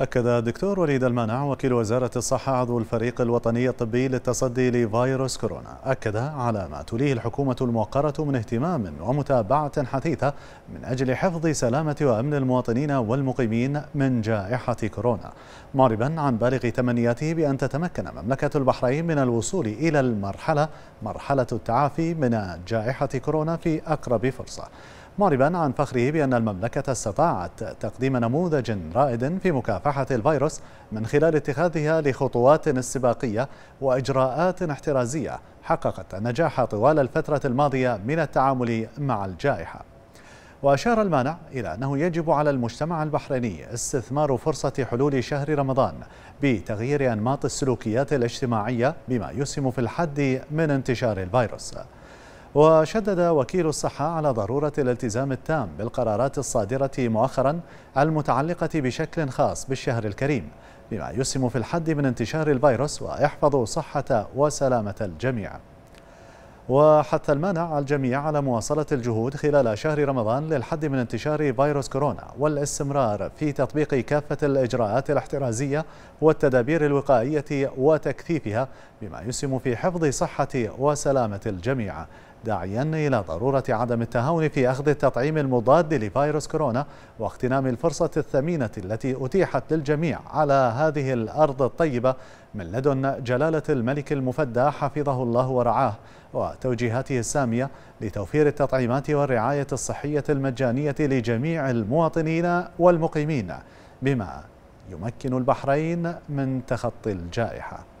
أكد الدكتور وليد المانع وكيل وزارة الصحة عضو الفريق الوطني الطبي للتصدي لفيروس كورونا أكد على ما توليه الحكومة الموقرة من اهتمام ومتابعة حثيثة من أجل حفظ سلامة وأمن المواطنين والمقيمين من جائحة كورونا. معربا عن بالغ تمنياته بأن تتمكن مملكة البحرين من الوصول إلى المرحلة مرحلة التعافي من جائحة كورونا في أقرب فرصة. معربا عن فخره بأن المملكة استطاعت تقديم نموذج رائد في مكافحة الفيروس من خلال اتخاذها لخطوات استباقية وإجراءات احترازية حققت النجاح طوال الفترة الماضية من التعامل مع الجائحة. وأشار المانع إلى أنه يجب على المجتمع البحريني استثمار فرصة حلول شهر رمضان بتغيير أنماط السلوكيات الاجتماعية بما يسهم في الحد من انتشار الفيروس. وشدد وكيل الصحة على ضرورة الالتزام التام بالقرارات الصادرة مؤخرا المتعلقة بشكل خاص بالشهر الكريم بما يسهم في الحد من انتشار الفيروس ويحفظ صحة وسلامة الجميع. وحث المانع الجميع على مواصلة الجهود خلال شهر رمضان للحد من انتشار فيروس كورونا والاستمرار في تطبيق كافة الإجراءات الاحترازية والتدابير الوقائية وتكثيفها بما يسهم في حفظ صحة وسلامة الجميع. داعيا إلى ضرورة عدم التهاون في أخذ التطعيم المضاد لفيروس كورونا واغتنام الفرصة الثمينة التي أتيحت للجميع على هذه الأرض الطيبة من لدن جلالة الملك المفدى حفظه الله ورعاه وتوجيهاته السامية لتوفير التطعيمات والرعاية الصحية المجانية لجميع المواطنين والمقيمين بما يمكن البحرين من تخطي الجائحة.